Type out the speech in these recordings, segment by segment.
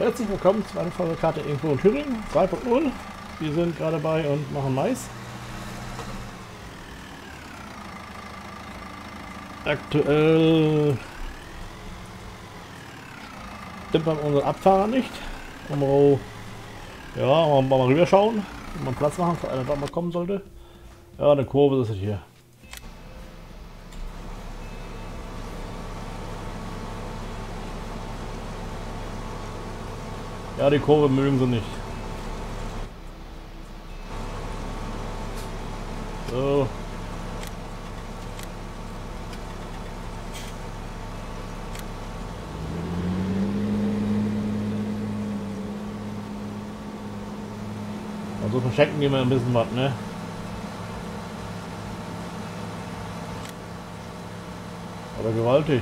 Herzlich willkommen zu einer Folge Karte Info in Thüringen 2.0. Wir sind gerade bei und machen Mais. Aktuell stimmt man unseren Abfahrer nicht. Um, ja, mal, mal rüber schauen, ob man Platz machen, für einer dort mal kommen sollte. Ja, eine Kurve ist es hier. Ja, die Kurve mögen sie nicht. So. Also verschenken die mal ein bisschen was, ne? Aber gewaltig.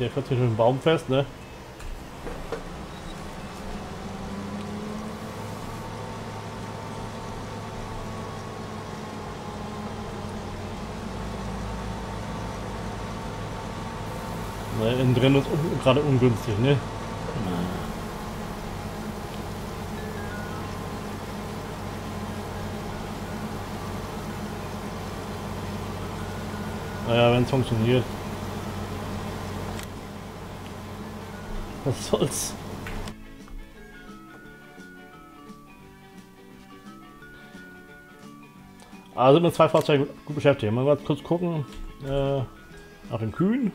Der fährt zwischen dem Baum fest, ne? Ne, innen drin ist gerade ungünstig, ne? Naja, wenn es funktioniert. Was soll's? Also mit zwei Fahrzeugen gut beschäftigt. Mal kurz gucken äh, nach den Kühen,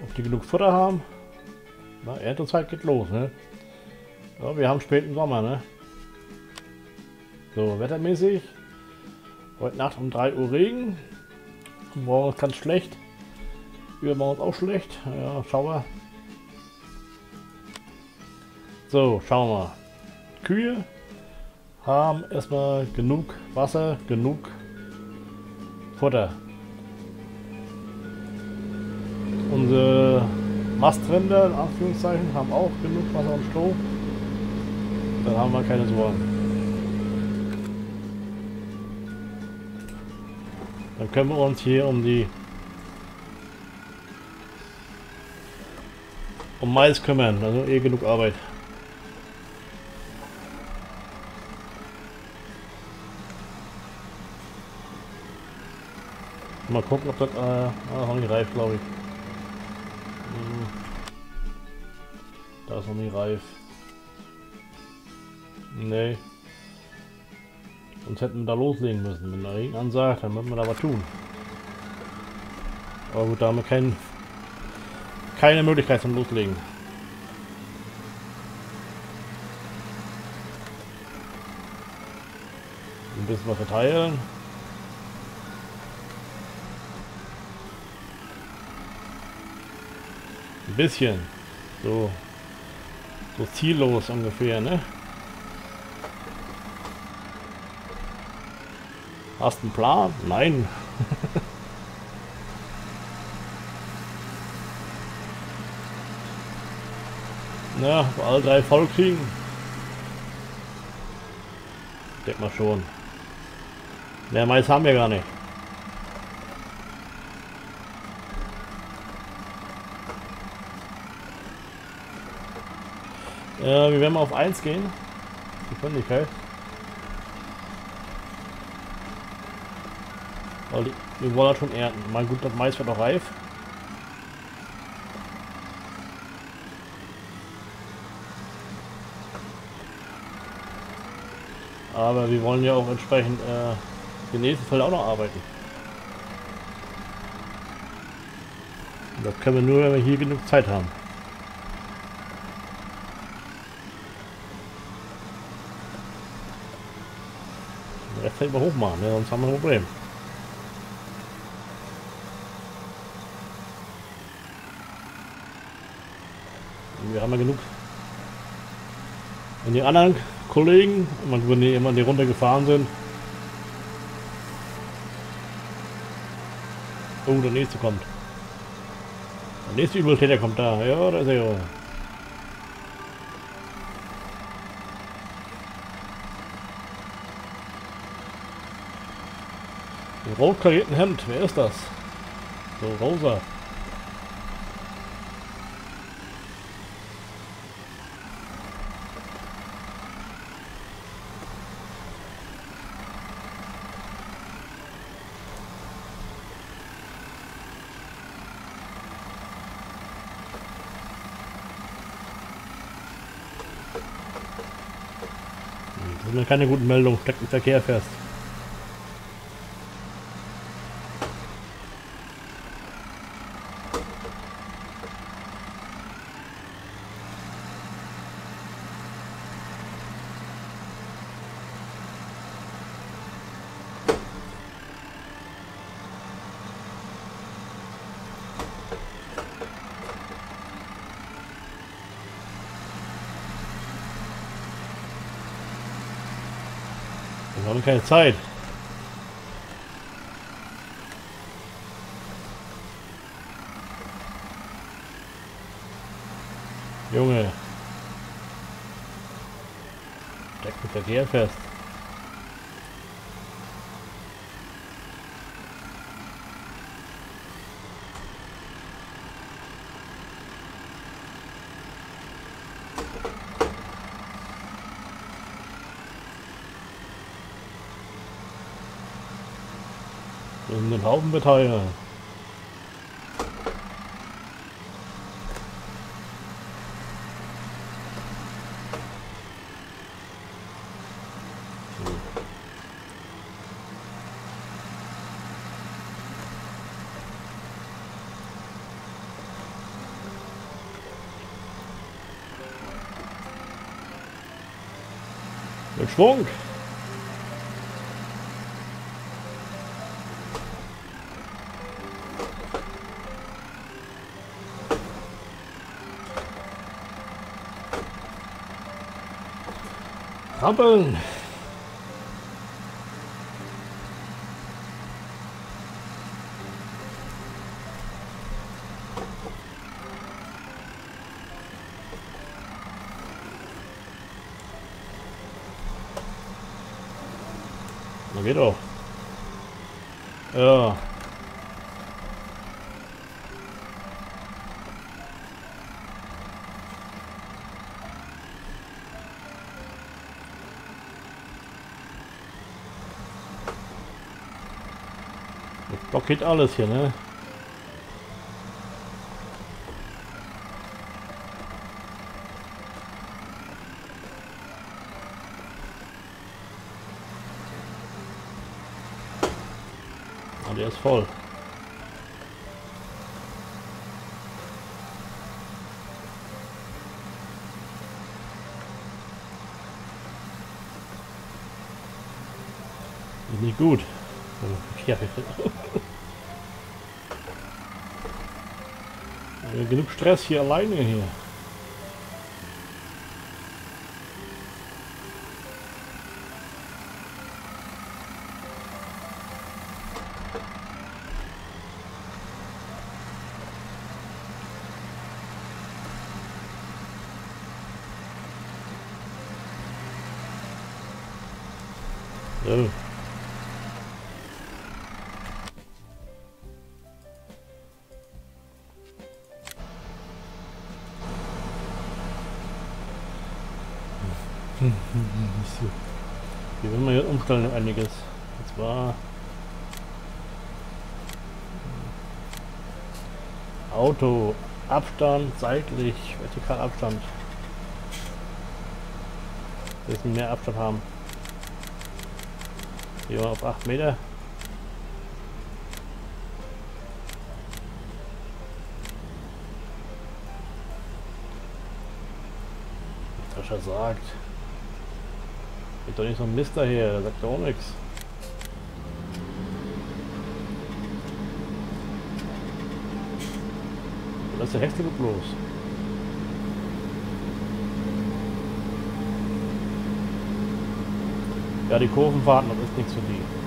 ob die genug Futter haben. Na, Erntezeit geht los, ne? Ja, wir haben späten Sommer, ne? So, wettermäßig. Heute Nacht um 3 Uhr Regen. Morgen ist ganz schlecht. Übermorgen ist auch schlecht. Ja, Schauer. So, schauen wir mal. Kühe haben erstmal genug Wasser, genug Futter. Unsere Mastränder, in Anführungszeichen, haben auch genug Wasser und Stroh. Dann haben wir keine Sorgen. Dann können wir uns hier um die um Mais kümmern, also eh genug Arbeit. Mal gucken, ob das äh, ah, noch nicht reif, glaube ich. Hm. Da ist noch nicht reif. Nee. Sonst hätten wir da loslegen müssen. Wenn der Regen ansagt, dann müssen wir da was tun. Aber gut, da haben wir kein, keine Möglichkeit zum Loslegen. Ein bisschen was verteilen. Ein bisschen. So. So ziellos ungefähr, ne? Hast einen Plan? Nein. Na, alle drei voll kriegen. Denk mal schon. Mehr Mais haben wir gar nicht. Äh, wir werden mal auf 1 gehen. Die Geschwindigkeit. Weil wir wollen halt schon ernten. Mein gut, das Mais wird auch reif. Aber wir wollen ja auch entsprechend äh, den nächsten Fall auch noch arbeiten. Und das können wir nur, wenn wir hier genug Zeit haben. Mal hochmachen, ja, sonst haben wir ein Problem. Wir haben ja genug. Wenn die anderen Kollegen, wenn die immer die Runde gefahren sind, Oh, der nächste kommt. Der nächste Übeltäter kommt da. Ja, da ist er ja. Im rot karierten Hemd, wer ist das? So, rosa. Keine gute Meldung, steckt im Verkehr fest. Keine Zeit. Junge. Steckt den Verkehr fest. Den Haufen. Mit Schwung. Rampeln. Na geht doch. Ja. Jetzt blockiert alles hier, ne? Ah, der ist voll. Ist nicht gut. Ja, Äh, genug Stress hier alleine hier. So. So. Hier will man jetzt umstellen einiges. Und zwar Auto, Abstand, seitlich, vertikal Abstand. Wir müssen mehr Abstand haben. Hier auf 8 Meter. Er sagt. Geht doch nicht so ein Mister hier, der sagt auch nichts. Lass der Hechte bloß. Ja, die Kurvenfahrten, das ist nichts für die.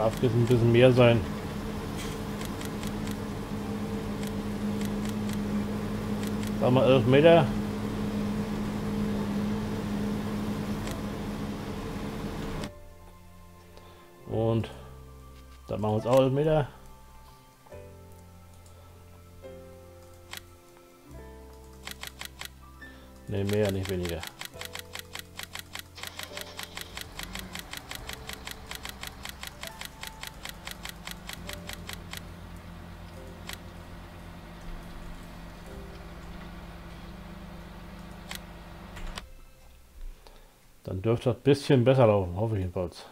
darf jetzt ein bisschen mehr sein. Sagen wir 11 Meter. Und da machen wir uns auch 11 Meter. Ne, mehr, nicht weniger. Dürfte das ein bisschen besser laufen, hoffe ich jedenfalls.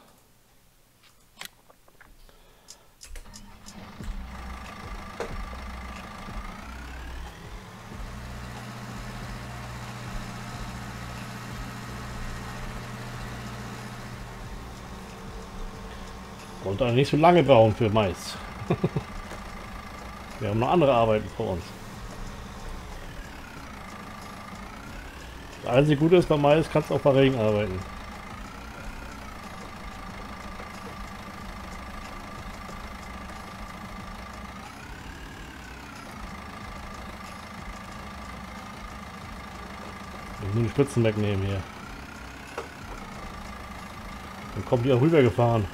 Und dann nicht so lange brauchen für Mais. Wir haben noch andere Arbeiten vor uns. Das einzige Gute ist bei Mais, kannst auch bei Regen arbeiten. Ich nur die Spitzen wegnehmen hier. Dann kommt die auch rübergefahren.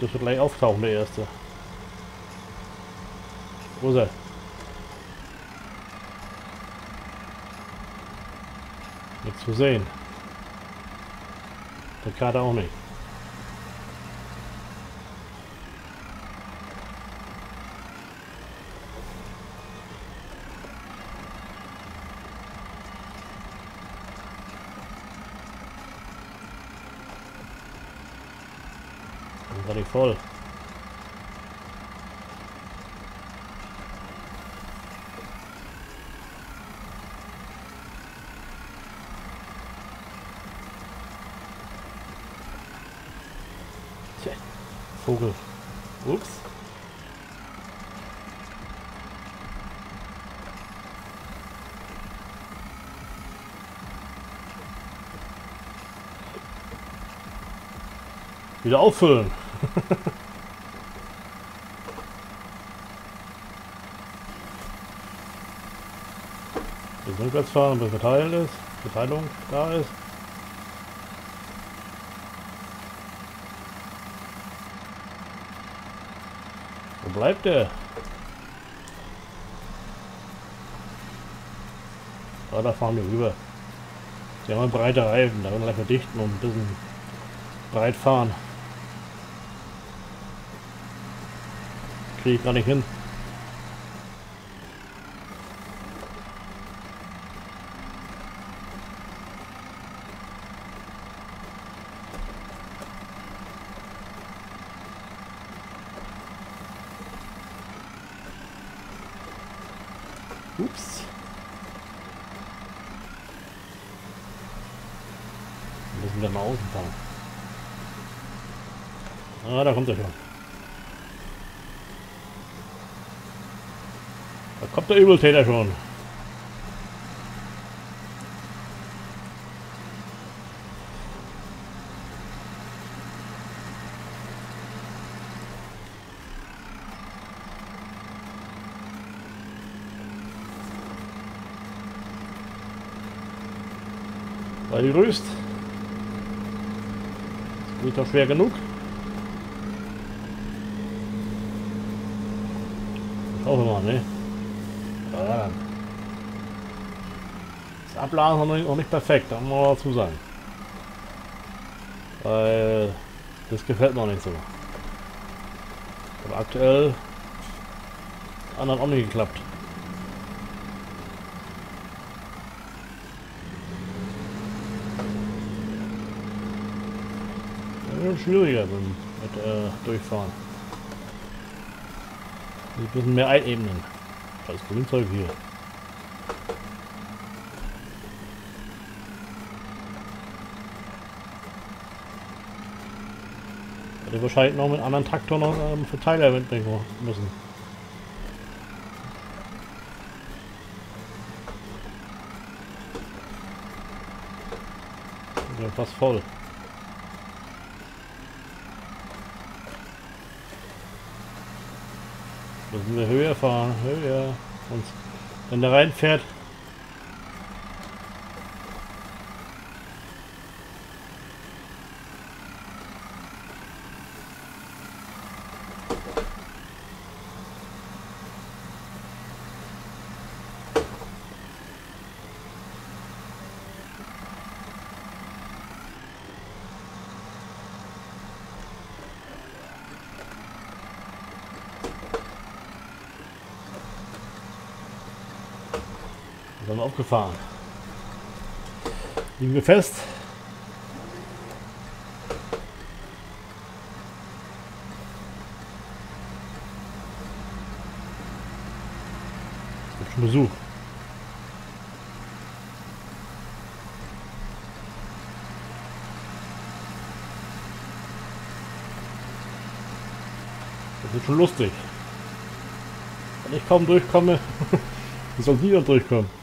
Das wird gleich auftauchen, der erste. Wo ist er? Nichts zu sehen. Der Karte auch nicht. Dann war die voll. Tja, Vogel. Ups. Wieder auffüllen. Rückwärts fahren, bis verteilt ist, Verteilung da ist. Wo bleibt der? Ah, da fahren wir rüber. Sie haben breite Reifen, da können wir verdichten und ein bisschen breit fahren. Kriege ich gar nicht hin. Ups. Wir müssen wieder mal außen fahren. Ah, da kommt er schon. Da kommt der Übeltäter schon. Sei gegrüßt. Ist doch schwer genug. Schauen wir mal, ne? Ja. Das Abladen ist noch nicht, noch nicht perfekt, da muss man dazu sagen. Weil das gefällt mir noch nicht so. Aber aktuell anderen auch nicht geklappt. Schon schwieriger mit, äh, Durchfahren. Wir müssen mehr einebnen. Das Grünzeug hier. Hätte wahrscheinlich noch mit anderen Traktoren noch ähm, Verteiler mitbringen müssen. Ja, fast voll. Müssen wir höher fahren, höher. Und wenn der reinfährt, Wir aufgefahren. Liegen wir fest. Es gibt schon Besuch. Das wird schon lustig. Wenn ich kaum durchkomme, soll niemand durchkommen.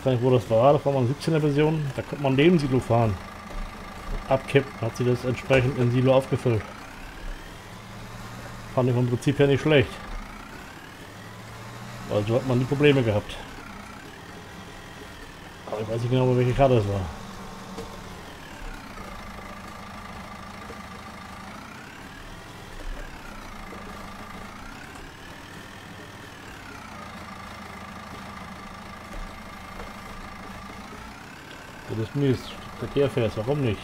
Weiß gar nicht, wo das war. Das war mal eine 17er Version. Da konnte man neben Silo fahren. Abkippen, hat sie das entsprechend in Silo aufgefüllt. Fand ich vom Prinzip her nicht schlecht. Weil so hat man nie Probleme gehabt. Aber ich weiß nicht genau, welche Karte es war. Das ist mies. Verkehr fährst, warum nicht?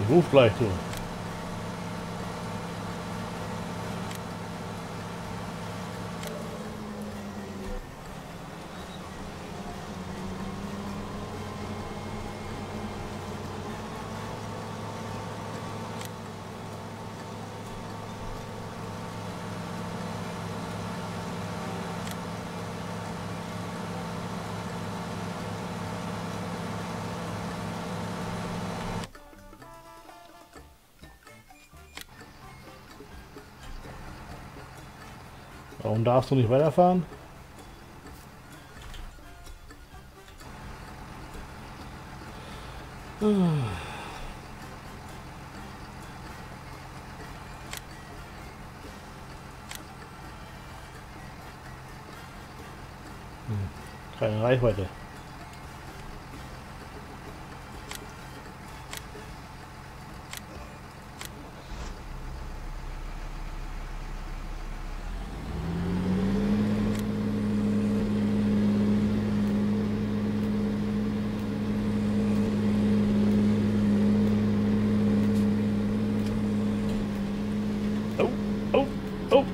Ich ruf gleich du. Warum darfst du nicht weiterfahren? Hm, Keine Reichweite. Oh, oh.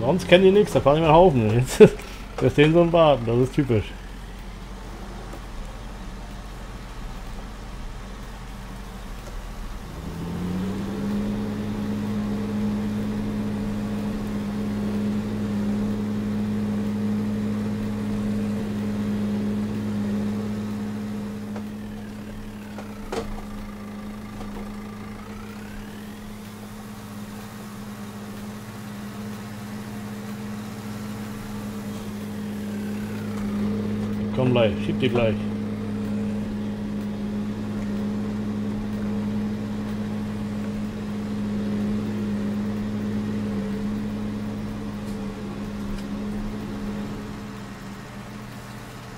Sonst kennen die nichts, da fahren einen Haufen. Da stehen so ein Warten, das ist typisch. Komm gleich, schieb dir gleich.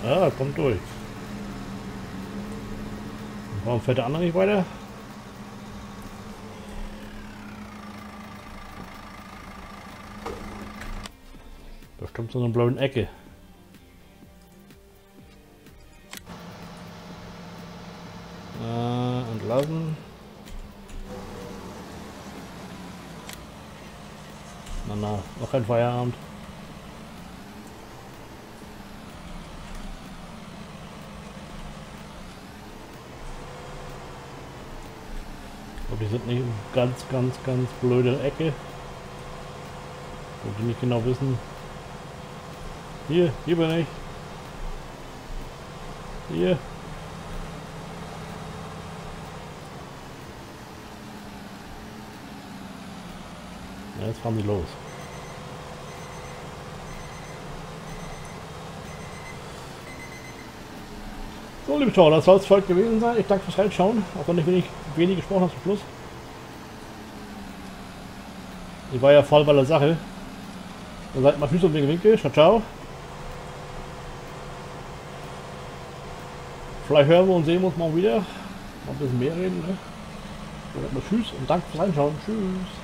Ja, kommt durch. Warum fährt der andere nicht weiter? Bestimmt so eine blauen Ecke. Noch ein Feierabend. Aber die sind nicht ganz, ganz, ganz blöde Ecke. Wo die nicht genau wissen. Hier, hier bin ich. Hier. Jetzt fahren die los. So, liebe Zuschauer, das soll es heute gewesen sein. Ich danke fürs Reinschauen, auch wenn ich wenig, wenig gesprochen habe zum Schluss. Ich war ja voll bei der Sache. Dann seid mal Füße und Winkel. Ciao, ciao. Vielleicht hören wir und sehen wir uns mal wieder. Mal ein bisschen mehr reden. Ne? Dann mal Tschüss und danke fürs Reinschauen. Tschüss.